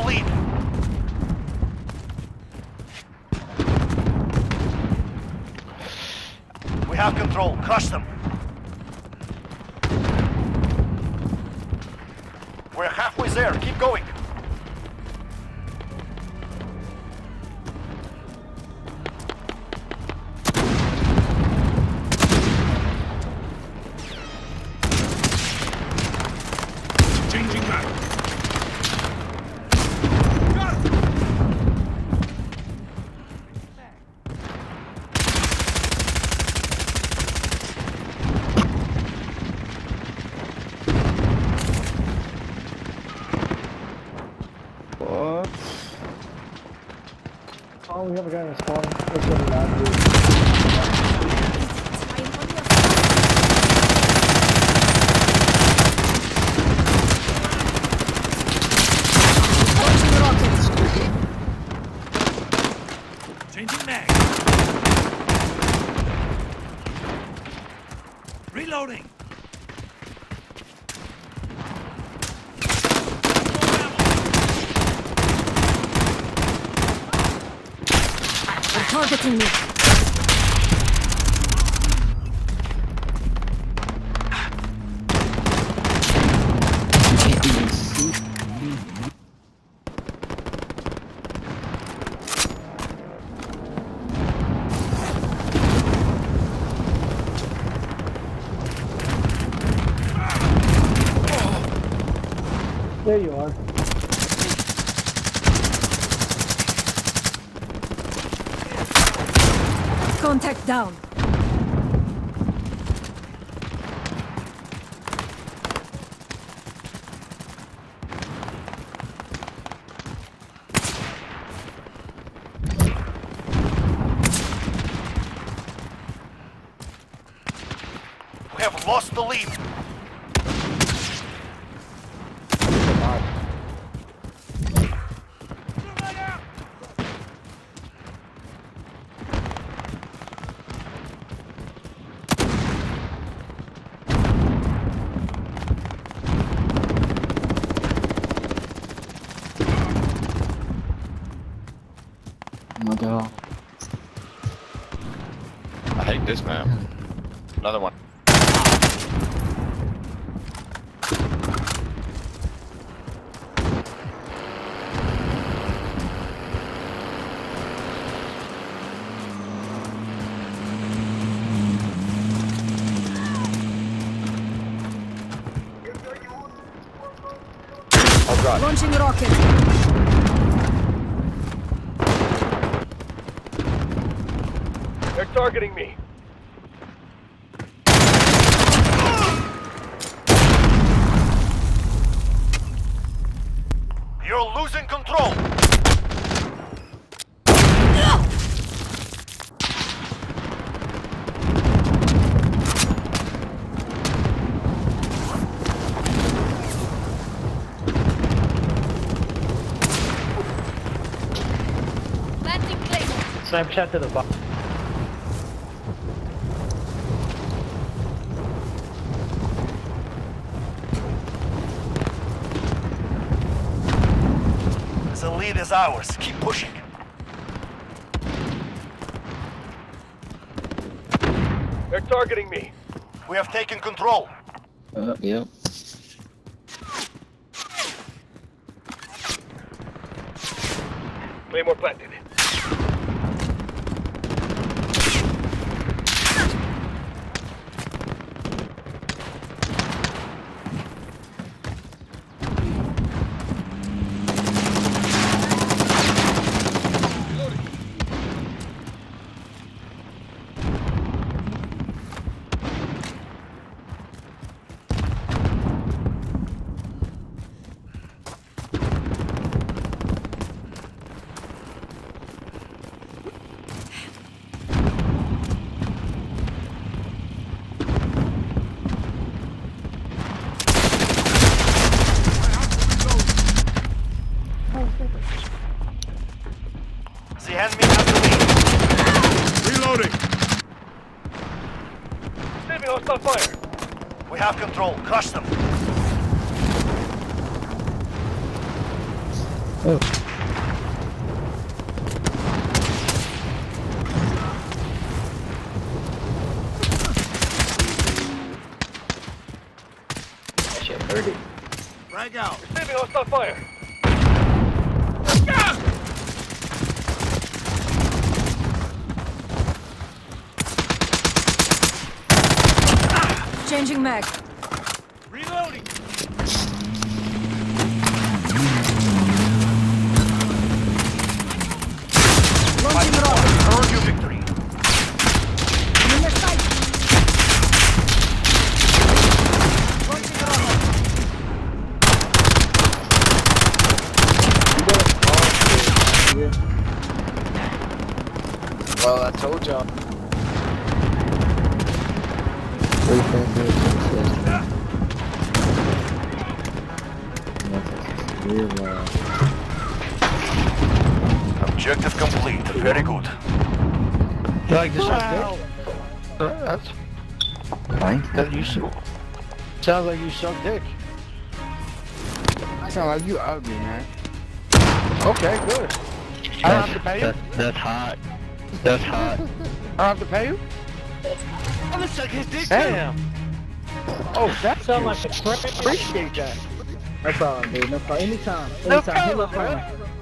the lead. We have control. Crush them. We're halfway there. Keep going. That, dude. Launching rockets. Changing. Reloading. They're targeting me. There you are. Contact down. We have lost the lead. Oh my god. I hate this map. Another one. Oh god. Launching rocket. They're targeting me. You're losing control. Planting place. Snapchat to the box. The lead is ours. Keep pushing. They're targeting me. We have taken control. Uh, yep. Claymore planted. The enemy has the lead. Reloading. Saving hostile fire. We have control. Crush them. Oh. That shit hurt it. Frag out. Receiving hostile fire. Changing mag. Reloading. Launching rocket. Earn your victory. I'm in their sight. Launching rocket. Well, I told y'all. Objective complete. Very good. Uh, you like to suck dick? That's, Fine. that you su- sounds like you suck dick. I Sound like you ugly, man. Okay, good. I don't have to pay you. That's, that's hot. That's hot. I don't have to pay you. I'm gonna suck his dick. Damn. Oh, that Sound like a friend. Appreciate that. No problem, dude. No problem. Anytime. Anytime. Hit my problem, phone.